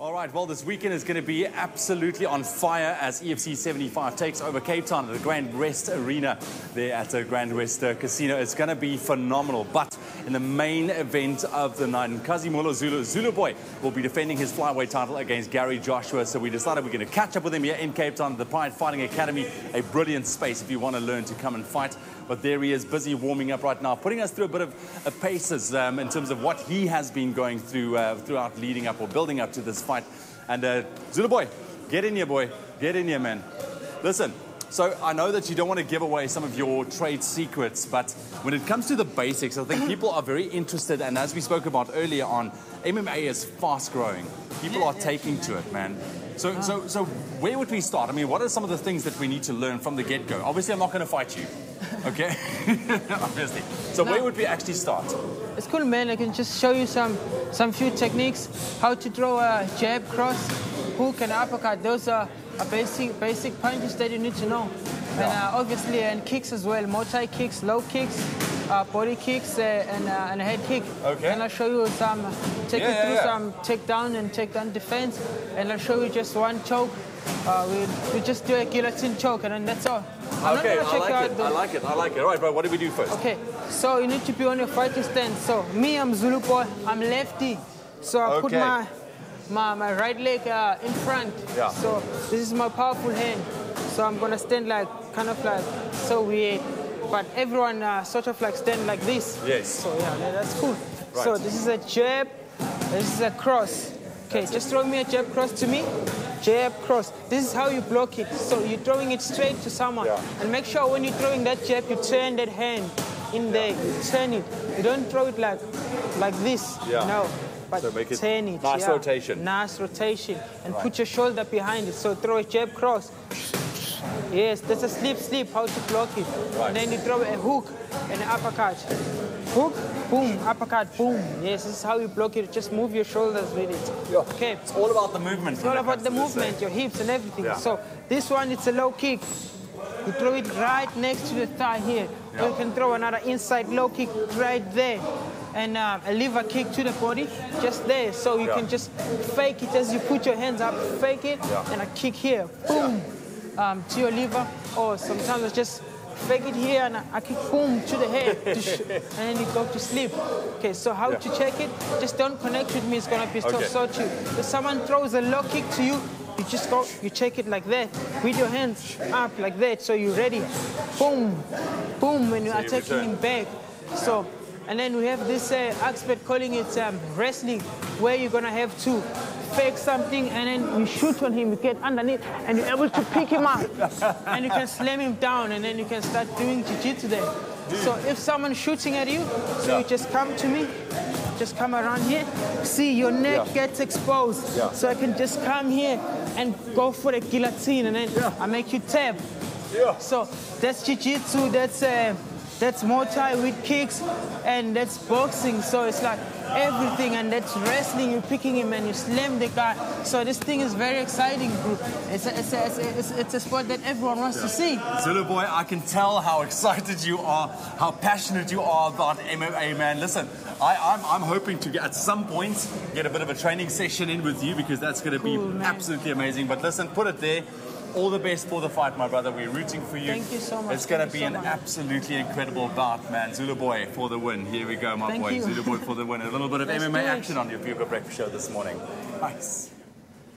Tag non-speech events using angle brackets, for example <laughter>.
All right, well, this weekend is going to be absolutely on fire as EFC 75 takes over Cape Town at the Grand West Arena there at the Grand West uh, Casino. It's going to be phenomenal. But in the main event of the night, Nkazimulo Zulu, Zulu Boy will be defending his flyweight title against Gary Joshua. So we decided we're going to catch up with him here in Cape Town, at the Pride Fighting Academy, a brilliant space if you want to learn to come and fight. But there he is, busy warming up right now, putting us through a bit of paces um, in terms of what he has been going through uh, throughout leading up or building up to this fight. And uh, Zulu boy, get in here, boy. Get in here, man. Listen, so I know that you don't want to give away some of your trade secrets, but when it comes to the basics, I think people are very interested. And as we spoke about earlier on, MMA is fast growing. People are taking to it, man. So, so, so where would we start? I mean, what are some of the things that we need to learn from the get-go? Obviously, I'm not going to fight you, okay? <laughs> Obviously. So where would we actually start? It's cool, man. I can just show you some some few techniques, how to throw a jab, cross, hook, and uppercut. Those are, are basic basic punches that you need to know. And uh, obviously, and kicks as well, multi kicks, low kicks, uh, body kicks, uh, and, uh, and a head kick. Okay. And I'll show you some, take Yeah, you through yeah. some takedown and takedown defense. And I'll show you just one choke. Uh, we, we just do a guillotine choke, and then that's all. I'm okay, I like it. the- I like it. I like it. All right, bro. What do we do first? Okay, so you need to be on your fighting stance. So me, I'm Zulu boy. I'm lefty. So I put Okay. my, my my right leg uh, in front. Yeah. So this is my powerful hand. So I'm gonna stand like kind of like so weird, but everyone uh, sort of like stand like this. Yes. So yeah, yeah, that's cool. Right. So this is a jab. This is a cross. Okay, just throw me a jab cross to me. Jab cross. This is how you block it. So you're throwing it straight to someone. Yeah. And make sure when you're throwing that jab, you turn that hand in there. You turn it. You don't throw it like like this. Yeah. No. But So make it turn it. nice yeah. rotation. Nice rotation. And put your shoulder behind it. So throw a jab cross. Yes, that's a slip, slip, how to block it. Right. And then you throw a hook and an uppercut. Hook, boom, uppercut, boom. Yes, this is how you block it. Just move your shoulders with it. Yeah. Okay. It's all about the movement. It's all about the movement, your hips and everything. Yeah. So this one, it's a low kick. You throw it right next to the thigh here. Or you can throw another inside low kick right there. And uh, a liver kick to the body, just there. So you Yeah. can just fake it as you put your hands up, fake it, Yeah. and a kick here, boom, um, to your liver. Or sometimes I just fake it here and I kick boom to the head, <laughs> and then you go to sleep. Okay, so how Yeah. to check it? Just don't connect with me, it's gonna be so Okay. so cheap. If someone throws a low kick to you, you just go, you check it like that, with your hands up like that, so you're ready. Boom, boom, when you're you attacking him back. So, and then we have this uh, expert calling it um, wrestling, where you're gonna have to fake something and then you shoot on him, you get underneath, and you're able to pick him up, <laughs> and you can slam him down, and then you can start doing jiu-jitsu there. So if someone's shooting at you, so you just come to me, just come around here. See, your neck Yeah. gets exposed. Yeah. So I can just come here and go for the guillotine, and then I make you tap. Yeah. So that's jiu-jitsu, that's uh, that's Muay Thai with kicks, and that's boxing. So it's like everything, and that's wrestling. You're picking him and you slam the guy. So this thing is very exciting, bro. It's a, it's a, it's a, it's, it's a sport that everyone wants to see. Zulu boy, I can tell how excited you are, how passionate you are about MMA, man. Listen, I, I'm, I'm hoping to get, at some point get a bit of a training session in with you because that's going to Cool, be man. absolutely amazing. But listen, put it there. All the best for the fight, my brother. We're rooting for you. Thank you so much. It's going to be you an much. absolutely incredible bout, man. Zulu boy for the win. Here we go, my Thank boy. you. Zulu boy for the win. A little bit of <laughs> Let's MMA action on your Fuka Breakfast Show this morning. Nice.